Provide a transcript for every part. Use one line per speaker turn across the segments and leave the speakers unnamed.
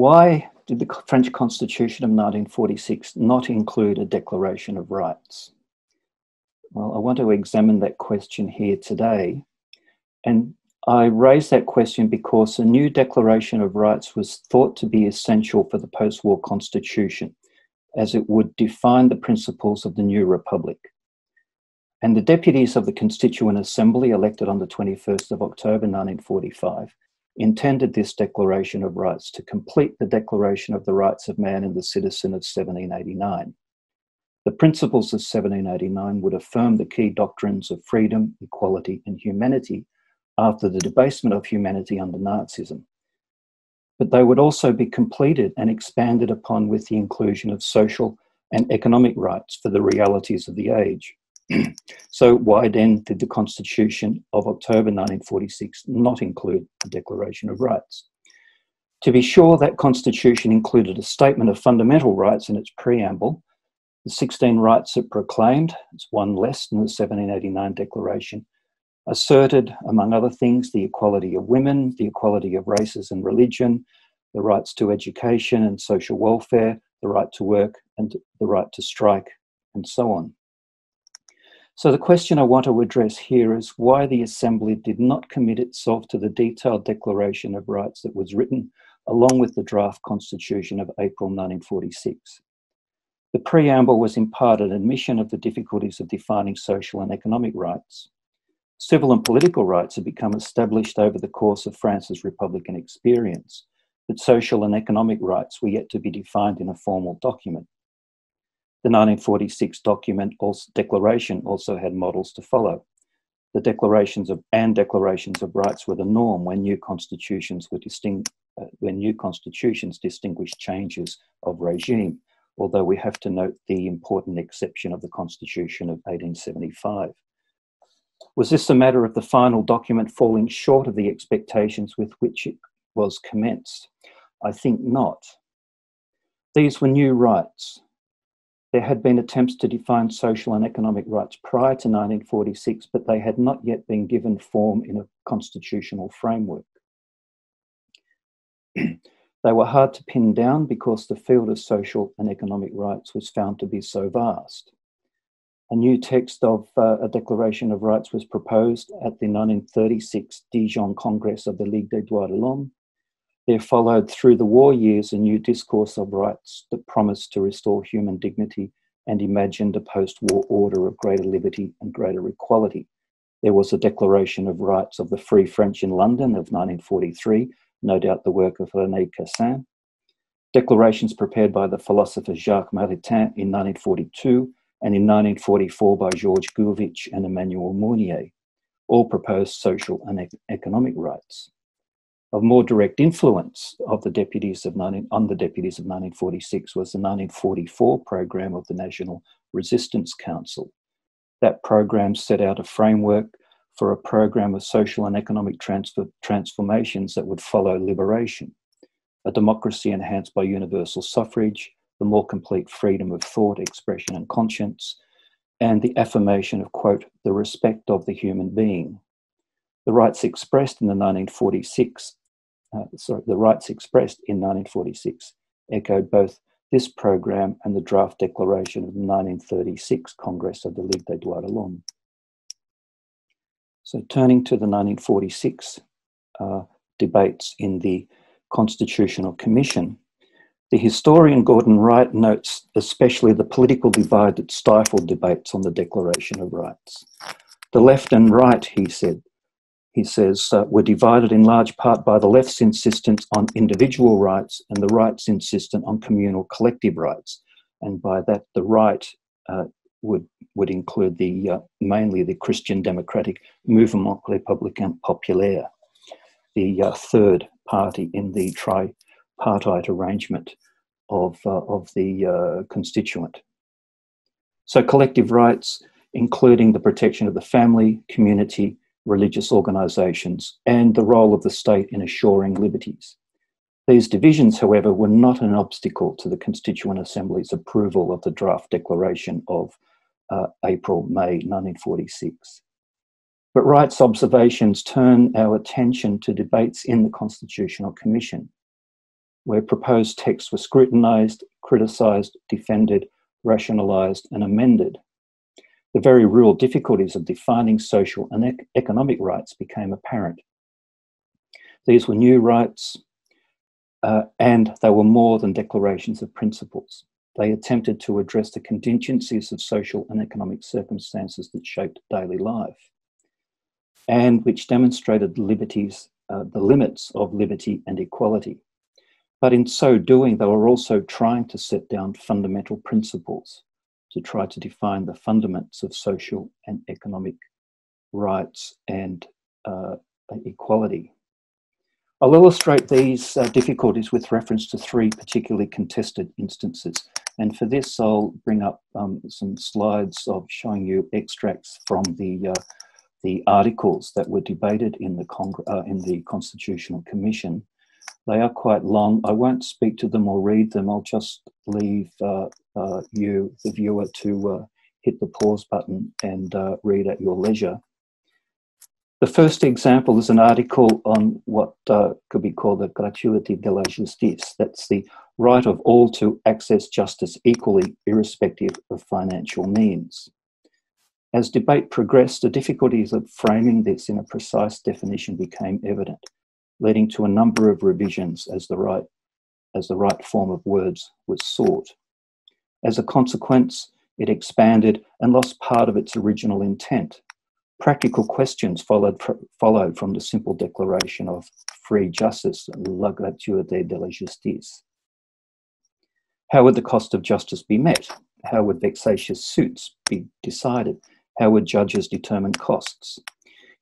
Why did the French Constitution of 1946 not include a Declaration of Rights? Well, I want to examine that question here today. And I raise that question because a new Declaration of Rights was thought to be essential for the post war Constitution, as it would define the principles of the new Republic. And the deputies of the Constituent Assembly, elected on the 21st of October 1945, intended this Declaration of Rights to complete the Declaration of the Rights of Man and the Citizen of 1789. The principles of 1789 would affirm the key doctrines of freedom, equality, and humanity after the debasement of humanity under Nazism. But they would also be completed and expanded upon with the inclusion of social and economic rights for the realities of the age. so, why then did the Constitution of October 1946 not include the Declaration of Rights? To be sure, that Constitution included a statement of fundamental rights in its preamble, the 16 rights it proclaimed, it's one less than the 1789 Declaration, asserted, among other things, the equality of women, the equality of races and religion, the rights to education and social welfare, the right to work, and the right to strike, and so on. So, the question I want to address here is why the Assembly did not commit itself to the detailed Declaration of Rights that was written along with the draft Constitution of April 1946. The preamble was in part an admission of the difficulties of defining social and economic rights. Civil and political rights had become established over the course of France's Republican experience, but social and economic rights were yet to be defined in a formal document. The 1946 document also, declaration also had models to follow. The declarations of and declarations of rights were the norm when new constitutions were distinct, uh, when new constitutions distinguished changes of regime. Although we have to note the important exception of the Constitution of 1875. Was this a matter of the final document falling short of the expectations with which it was commenced? I think not. These were new rights. There had been attempts to define social and economic rights prior to 1946, but they had not yet been given form in a constitutional framework. they were hard to pin down because the field of social and economic rights was found to be so vast. A new text of uh, a Declaration of Rights was proposed at the 1936 Dijon Congress of the Ligue des Droits de l'Homme. There followed through the war years a new discourse of rights that promised to restore human dignity and imagined a post war order of greater liberty and greater equality. There was a Declaration of Rights of the Free French in London of 1943, no doubt the work of Rene Cassin. Declarations prepared by the philosopher Jacques Maritain in 1942 and in 1944 by Georges Gurvitch and Emmanuel Mounier, all proposed social and economic rights. Of more direct influence of the deputies of 19, on the deputies of 1946 was the 1944 program of the National Resistance Council. That program set out a framework for a program of social and economic transfer, transformations that would follow liberation, a democracy enhanced by universal suffrage, the more complete freedom of thought, expression, and conscience, and the affirmation of, quote, the respect of the human being. The rights expressed in the 1946, uh, sorry, the rights expressed in 1946 echoed both this program and the draft declaration of the 1936 Congress of the Ligue des Droits de l'Homme. So, turning to the 1946 uh, debates in the Constitutional Commission, the historian Gordon Wright notes especially the political divide that stifled debates on the Declaration of Rights. The left and right, he said, he says, uh, were divided in large part by the left's insistence on individual rights and the right's insistence on communal collective rights. And by that, the right uh, would, would include the, uh, mainly the Christian Democratic Mouvement Républicain Populaire, the uh, third party in the tripartite arrangement of, uh, of the uh, constituent. So, collective rights, including the protection of the family, community, religious organisations, and the role of the state in assuring liberties. These divisions, however, were not an obstacle to the Constituent Assembly's approval of the draft declaration of uh, April May 1946. But Wright's observations turn our attention to debates in the Constitutional Commission where proposed texts were scrutinised, criticised, defended, rationalised, and amended. The very real difficulties of defining social and ec- economic rights became apparent. These were new rights, uh, and they were more than declarations of principles. They attempted to address the contingencies of social and economic circumstances that shaped daily life and which demonstrated liberties, uh, the limits of liberty and equality. But in so doing, they were also trying to set down fundamental principles to try to define the fundaments of social and economic rights and uh, equality. I'll illustrate these uh, difficulties with reference to three particularly contested instances. And for this, I'll bring up um, some slides of showing you extracts from the, uh, the articles that were debated in the, Cong- uh, in the Constitutional Commission. They are quite long. I won't speak to them or read them. I'll just leave uh, you, the viewer, to uh, hit the pause button and read at your leisure. The first example is an article on what uh, could be called the gratuité de la justice. That's the right of all to access justice equally, irrespective of financial means. As debate progressed, the difficulties of framing this in a precise definition became evident, leading to a number of revisions as the right, as the right form of words was sought. As a consequence, it expanded and lost part of its original intent Practical questions followed, followed from the simple declaration of free justice, la gratuité de la justice. How would the cost of justice be met? How would vexatious suits be decided? How would judges determine costs?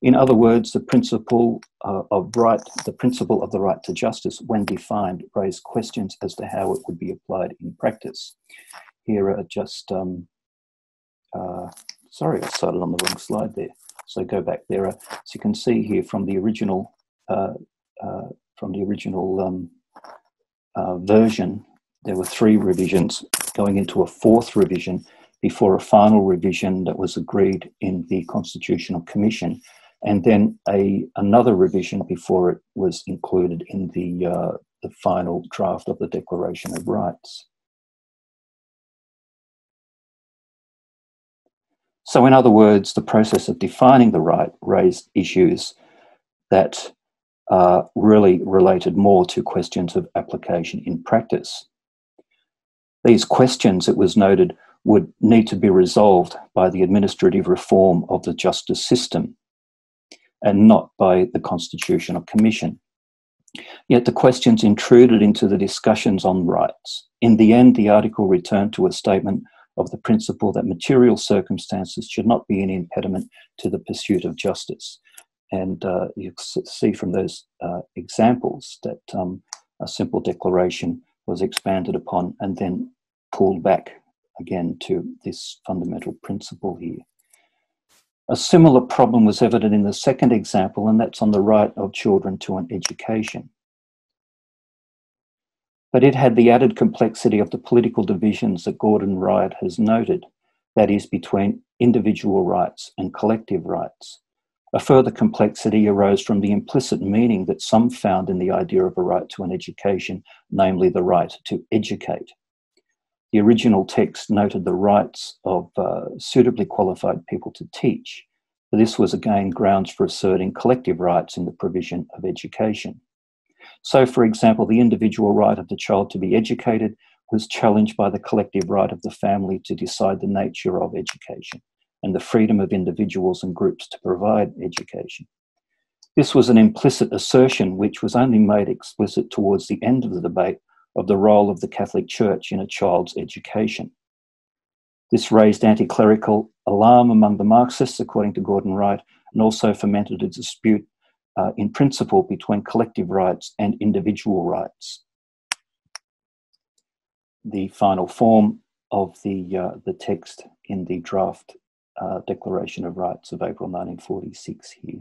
In other words, the principle uh, of right, the principle of the right to justice, when defined, raised questions as to how it would be applied in practice. Here are just, um, uh, sorry, I started on the wrong slide there. So go back there. Uh, so you can see here from the original uh, uh, from the original um, uh, version, there were three revisions going into a fourth revision before a final revision that was agreed in the Constitutional Commission, and then a another revision before it was included in the uh, the final draft of the Declaration of Rights. So, in other words, the process of defining the right raised issues that uh, really related more to questions of application in practice. These questions, it was noted, would need to be resolved by the administrative reform of the justice system and not by the Constitutional Commission. Yet the questions intruded into the discussions on rights. In the end, the article returned to a statement of the principle that material circumstances should not be an impediment to the pursuit of justice. And uh, you see from those uh, examples that um, a simple declaration was expanded upon and then pulled back again to this fundamental principle here. A similar problem was evident in the second example, and that's on the right of children to an education but it had the added complexity of the political divisions that Gordon Wright has noted, that is, between individual rights and collective rights. A further complexity arose from the implicit meaning that some found in the idea of a right to an education, namely the right to educate. The original text noted the rights of uh, suitably qualified people to teach, but this was again grounds for asserting collective rights in the provision of education. So, for example, the individual right of the child to be educated was challenged by the collective right of the family to decide the nature of education and the freedom of individuals and groups to provide education. This was an implicit assertion which was only made explicit towards the end of the debate of the role of the Catholic Church in a child's education. This raised anti clerical alarm among the Marxists, according to Gordon Wright, and also fomented a dispute uh, in principle between collective rights and individual rights. The final form of the, uh, the text in the draft uh, Declaration of Rights of April 1946 here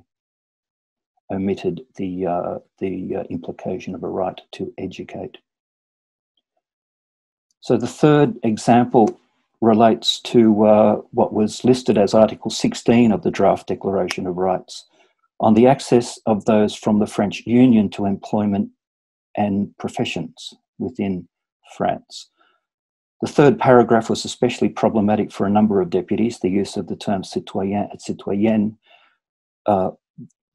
omitted the, uh, the uh, implication of a right to educate. So the third example relates to uh, what was listed as Article 16 of the Draft Declaration of Rights on the access of those from the French Union to employment and professions within France. The third paragraph was especially problematic for a number of deputies. The use of the term citoyen et citoyenne uh,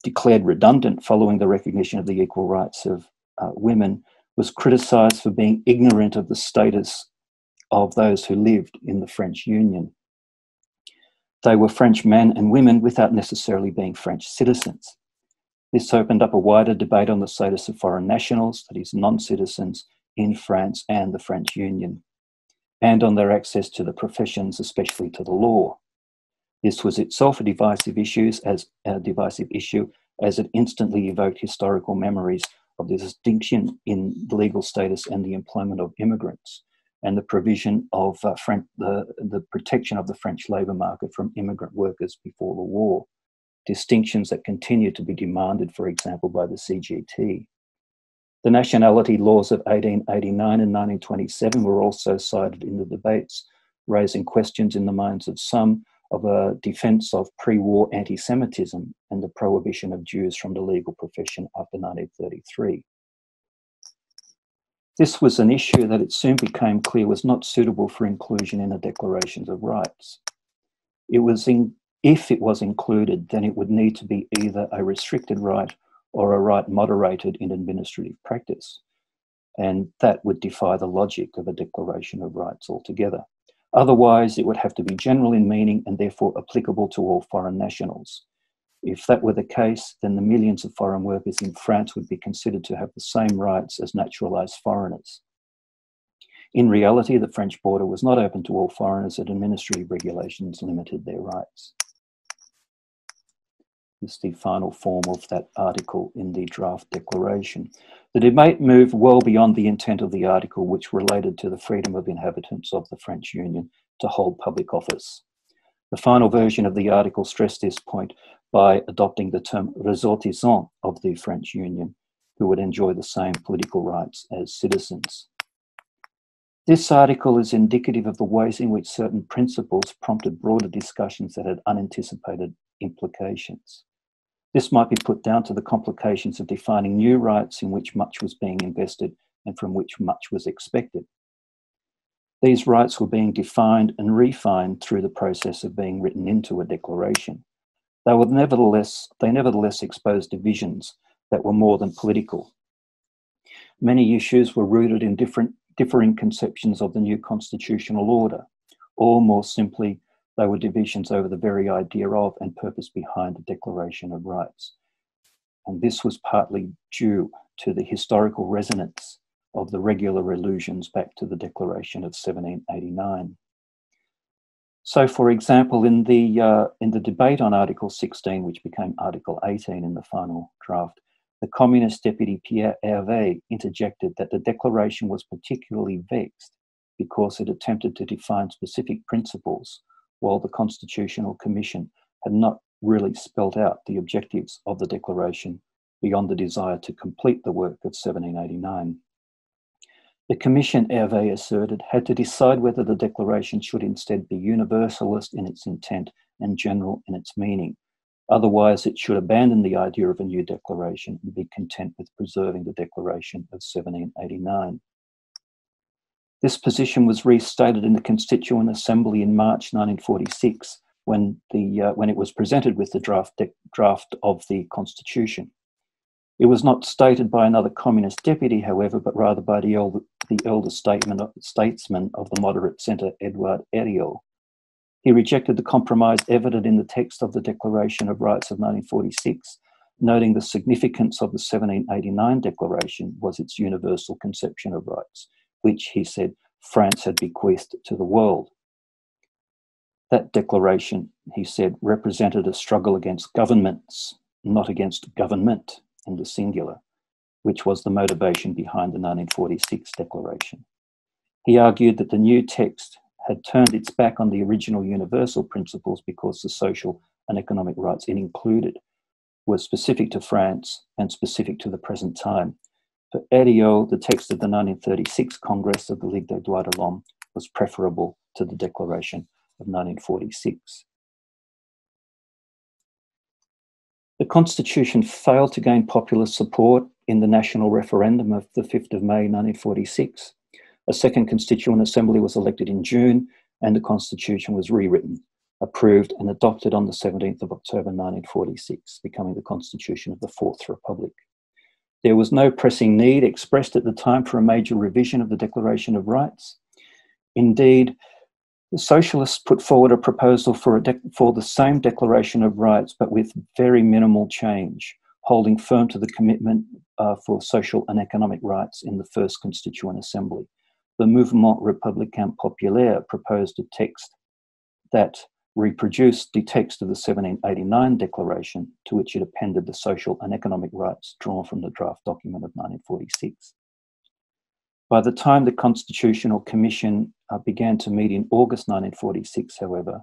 declared redundant following the recognition of the equal rights of uh, women was criticised for being ignorant of the status of those who lived in the French Union. They were French men and women without necessarily being French citizens. This opened up a wider debate on the status of foreign nationals, that is, non citizens, in France and the French Union, and on their access to the professions, especially to the law. This was itself a divisive issue, as a divisive issue, as it instantly evoked historical memories of the distinction in the legal status and the employment of immigrants, and the provision of uh, French, the, the protection of the French labour market from immigrant workers before the war, distinctions that continue to be demanded, for example, by the CGT. The nationality laws of 1889 and 1927 were also cited in the debates, raising questions in the minds of some of a defense of pre war anti Semitism and the prohibition of Jews from the legal profession after 1933. This was an issue that it soon became clear was not suitable for inclusion in the Declarations of Rights. It was in, if it was included, then it would need to be either a restricted right or a right moderated in administrative practice. And that would defy the logic of a Declaration of Rights altogether. Otherwise, it would have to be general in meaning and therefore applicable to all foreign nationals. If that were the case, then the millions of foreign workers in France would be considered to have the same rights as naturalised foreigners. In reality, the French border was not open to all foreigners, and administrative regulations limited their rights. This is the final form of that article in the draft declaration. The debate moved well beyond the intent of the article, which related to the freedom of inhabitants of the French Union to hold public office. The final version of the article stressed this point by adopting the term ressortissants of the French Union, who would enjoy the same political rights as citizens. This article is indicative of the ways in which certain principles prompted broader discussions that had unanticipated implications. This might be put down to the complications of defining new rights in which much was being invested and from which much was expected. These rights were being defined and refined through the process of being written into a declaration. They were nevertheless, they nevertheless exposed divisions that were more than political. Many issues were rooted in different, differing conceptions of the new constitutional order, or more simply, they were divisions over the very idea of and purpose behind the Declaration of Rights. And this was partly due to the historical resonance of the regular allusions back to the Declaration of 1789. So, for example, in the, uh, in the debate on Article 16, which became Article 18 in the final draft, the Communist deputy Pierre Hervé interjected that the declaration was particularly vexed because it attempted to define specific principles while the Constitutional Commission had not really spelled out the objectives of the Declaration beyond the desire to complete the work of 1789. The Commission, Hervé asserted, had to decide whether the Declaration should instead be universalist in its intent and general in its meaning. Otherwise, it should abandon the idea of a new declaration and be content with preserving the Declaration of 1789. This position was restated in the Constituent Assembly in March 1946 when, the, uh, when it was presented with the draft, draft of the Constitution. It was not stated by another communist deputy, however, but rather by the the elder statesman, statesman of the moderate centre, Edouard Herriot. He rejected the compromise evident in the text of the Declaration of Rights of 1946, noting the significance of the 1789 Declaration was its universal conception of rights, which, he said, France had bequeathed to the world. That declaration, he said, represented a struggle against governments, not against government in the singular, which was the motivation behind the 1946 declaration. He argued that the new text had turned its back on the original universal principles because the social and economic rights it included were specific to France and specific to the present time for Herriot, the text of the 1936 Congress of the Ligue des Droits de l'Homme was preferable to the Declaration of 1946. The Constitution failed to gain popular support in the national referendum of the 5th of May 1946. A second Constituent Assembly was elected in June, and the Constitution was rewritten, approved, and adopted on the 17th of October 1946, becoming the Constitution of the Fourth Republic. There was no pressing need expressed at the time for a major revision of the Declaration of Rights. Indeed, the Socialists put forward a proposal for, a for the same Declaration of Rights, but with very minimal change, holding firm to the commitment uh, for social and economic rights in the First Constituent Assembly. The Mouvement Républicain Populaire proposed a text that reproduced the text of the 1789 Declaration, to which it appended the social and economic rights drawn from the draft document of 1946. By the time the Constitutional Commission uh, began to meet in August 1946, however,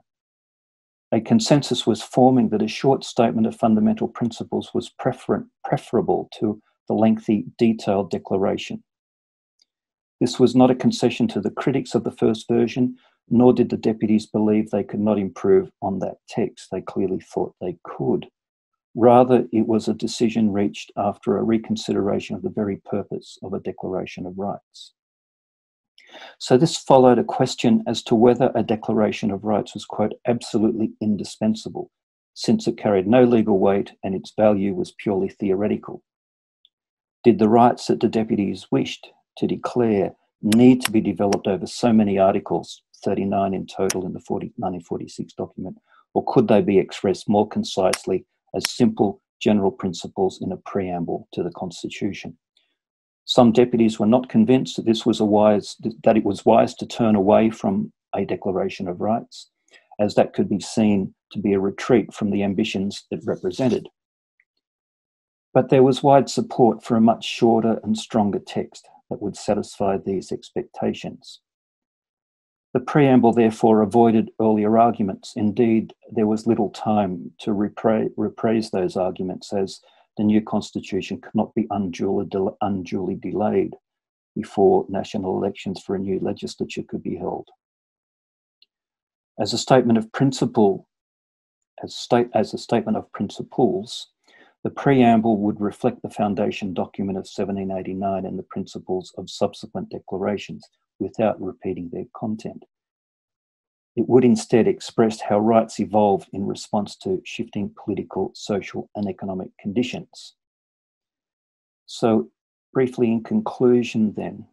a consensus was forming that a short statement of fundamental principles was prefer- preferable to the lengthy, detailed declaration. This was not a concession to the critics of the first version, nor did the deputies believe they could not improve on that text. They clearly thought they could. Rather, it was a decision reached after a reconsideration of the very purpose of a Declaration of Rights. So, this followed a question as to whether a Declaration of Rights was, quote, absolutely indispensable, since it carried no legal weight and its value was purely theoretical. Did the rights that the deputies wished to declare need to be developed over so many articles 39 in total in the 40, 1946 document, or could they be expressed more concisely as simple general principles in a preamble to the Constitution? Some deputies were not convinced that this was a wise that it was wise to turn away from a Declaration of Rights, as that could be seen to be a retreat from the ambitions it represented. But there was wide support for a much shorter and stronger text that would satisfy these expectations. The preamble therefore avoided earlier arguments. Indeed, there was little time to reprise those arguments as the new constitution could not be unduly, unduly delayed before national elections for a new legislature could be held. As a statement of principle, as, state, as a statement of principles, the preamble would reflect the foundation document of 1789 and the principles of subsequent declarations, without repeating their content. It would instead express how rights evolve in response to shifting political, social, and economic conditions. So, briefly in conclusion, then,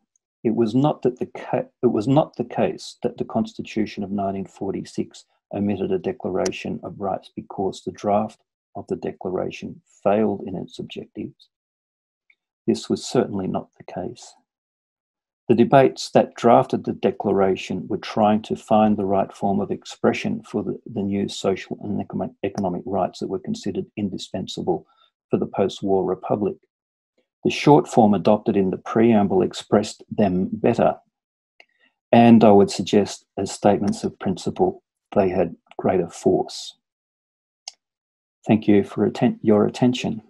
it was not that the ca- it was not the case that the Constitution of 1946 omitted a declaration of rights because the draft of the declaration failed in its objectives. This was certainly not the case. The debates that drafted the Declaration were trying to find the right form of expression for the, the new social and economic rights that were considered indispensable for the post war republic. The short form adopted in the preamble expressed them better, and I would suggest, as statements of principle, they had greater force. Thank you for atten- your attention.